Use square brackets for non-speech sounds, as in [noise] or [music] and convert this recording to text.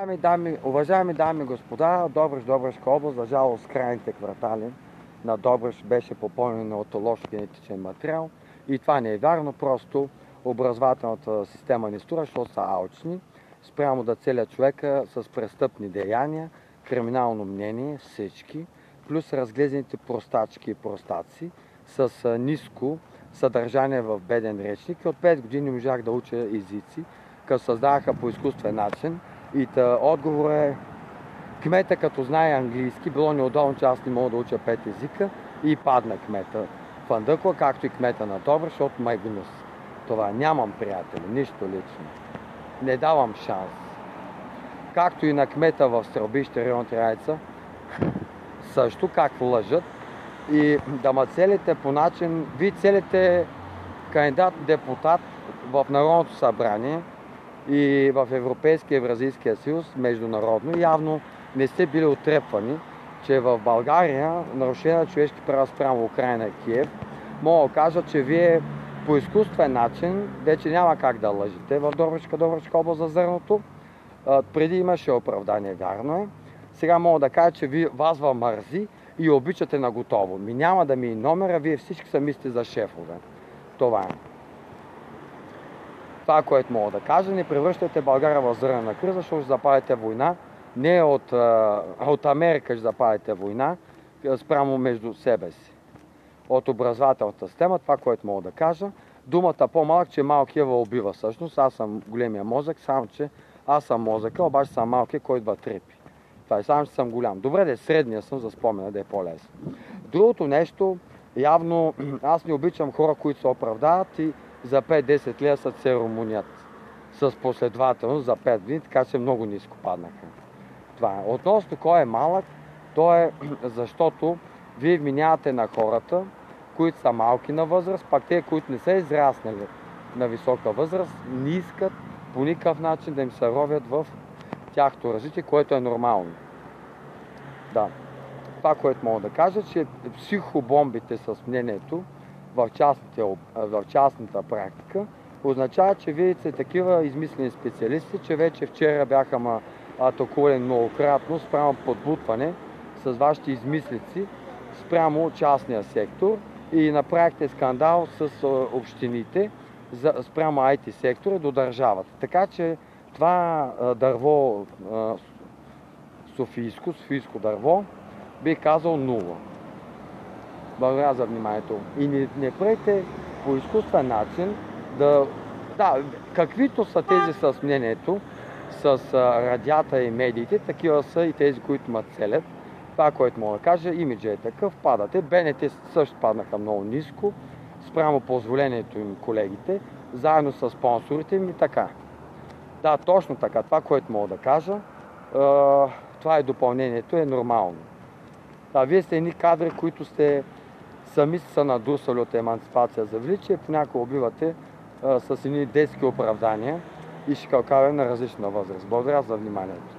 Уважаеми дами, уважаеми дами и господа, Добръж, Добръшка област, за жалост крайните квартали на Добръж беше попълнено от лош генетичен материал и това не е вярно, просто образователната система не струя, защото са алчни, спрямо да целят човека с престъпни деяния, криминално мнение, всички, плюс разглезените простачки и простаци с ниско съдържание в беден речник. От 5 години можах да уча езици, като създадаха по изкуствен начин. И та, отговор е, кмета като знае английски, било неудобно, че аз не мога да уча пет езика и падна кмета в Андъкла, както и кмета на Добра, защото май гнус. Това нямам приятели, нищо лично. Не давам шанс. Както и на кмета в Стрелбище, район Трайца, [laughs] също как лъжат. И да ма целите по начин, ви целите кандидат депутат в Народното събрание и в Европейския Евразийския съюз международно. Явно не сте били отрепвани, че в България нарушение на човешки права спрямо Украина и Киев, мога да кажа, че вие по изкуствен начин вече няма как да лъжите в Добричка, Добричка област за зърното. Преди имаше оправдание, вярно е. Сега мога да кажа, че ви, вас във мързи и обичате на готово. Ми няма да ми и номера, вие всички са мислите за шефове. Това е. Това, което мога да кажа, не превръщате България в зърнена криза, защото ще запалите война. Не от, от Америка ще запалите война, спрямо между себе си. От образователната система, това, което мога да кажа, думата по-малък, че малкия ва убива всъщност. Аз съм големия мозък, само че аз съм мозъка, обаче съм малкия, който ва трепи. Това е само, че съм голям. Добре, да е средния съм, за спомена да е по-лесно. Другото нещо, явно [clears throat] аз не обичам хора, които се оправдават и за 5-10 лева са церемоният с последователност за 5 дни, така че много ниско паднаха. Това е. Относно кой е малък, то е [clears throat] защото вие вменявате на хората, които са малки на възраст, пак те, които не са израснали на висока възраст, не искат по никакъв начин да им се ровят в тяхното развитие, което е нормално. Да. Това, което мога да кажа, че психобомбите с мнението в, в частната практика означава, че вие сте такива измислени специалисти, че вече вчера бяха ма атакувани многократно спрямо подбутване с вашите измислици спрямо частния сектор и направихте скандал с общините спрямо IT сектора до държавата. Така че това дърво, Софийско, Софийско дърво, бих казал нула. Благодаря за вниманието. И не, не правите по изкуствен начин да... Да, каквито са тези с мнението, с радията и медиите, такива са и тези, които ме целят. Това, което мога да кажа, имиджа е такъв, падате. БНТ също паднаха много ниско, спрямо позволението им колегите, заедно с спонсорите им и така. Да, точно така. Това, което мога да кажа, това е допълнението, е нормално. Да, вие сте едни кадри, които сте сами са надусали от емансипация за величие, понякога убивате с едни детски оправдания и шикалкаве на различна възраст. Благодаря за вниманието.